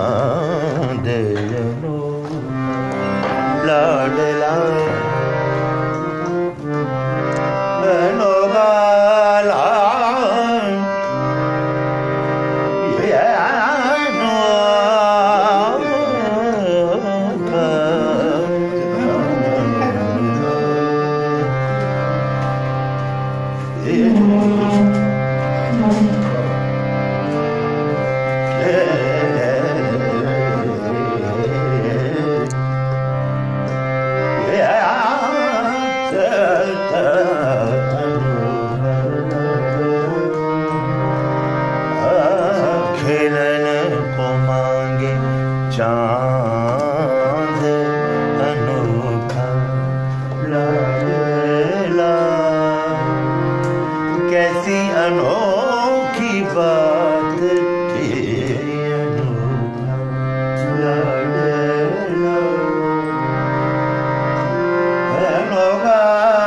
Şade John. loka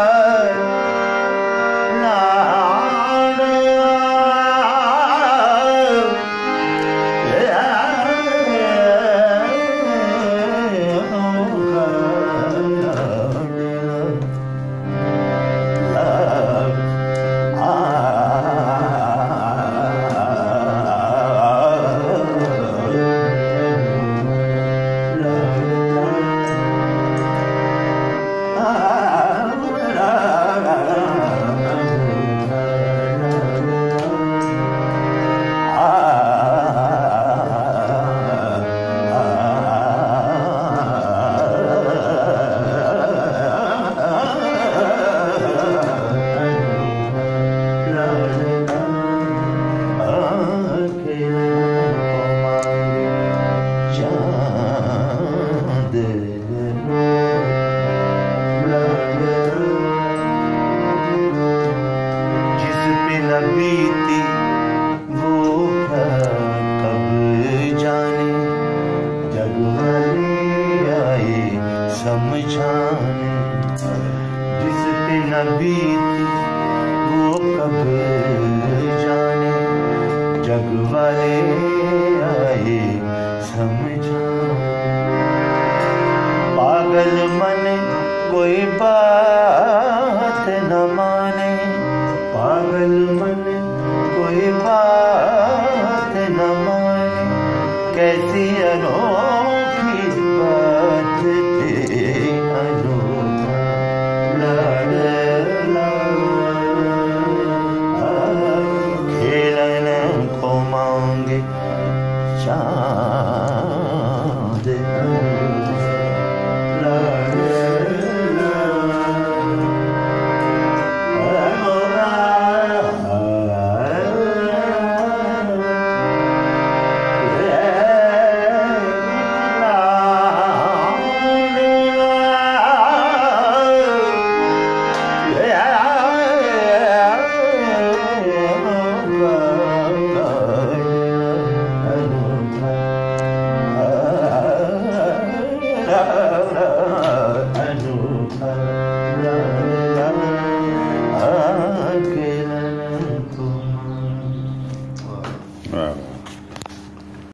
बीती वो कब जाने? जग वाले आए समझाने जिस पे बीती भाते न माए कैसी अनो